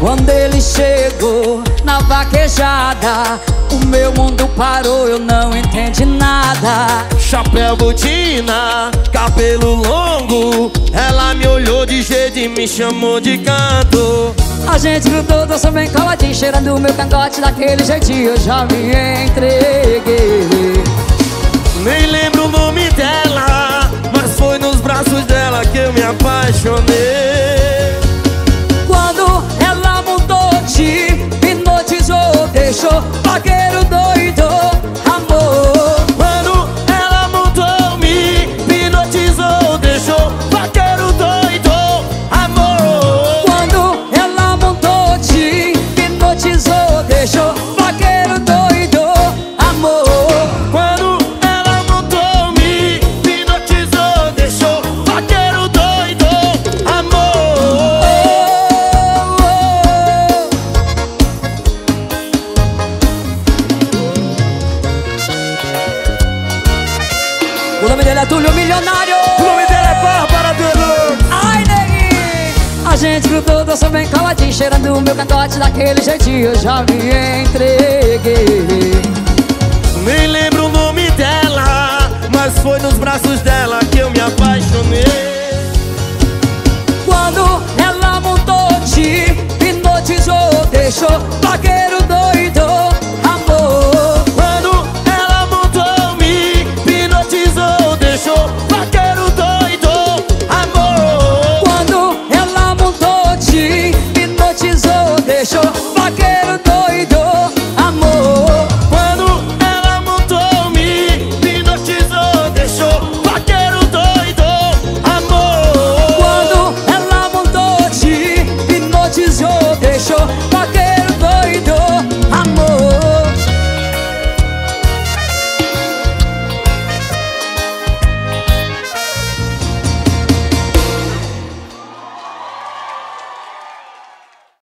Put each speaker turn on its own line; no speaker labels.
Quando ele chegou na vaquejada O meu mundo parou, eu não entendi nada.
Chapéu, botina, cabelo longo Ela me olhou de jeito e me chamou de canto
A gente grudou, dançou bem coladinho Cheirando o meu cangote daquele jeitinho Eu já me entreguei.
Nem lembro o nome dela Mas foi nos braços dela que eu me apaixonei
O nome dele é Túlio Milionário.
O nome dele é Bárbara Deluxe.
Ai, neguinho. A gente grudou, dançou bem caladinho, cheirando o meu cantote daquele jeitinho. Eu já me entreguei.
Nem lembro o nome dela, mas foi nos braços dela que eu me apaixonei.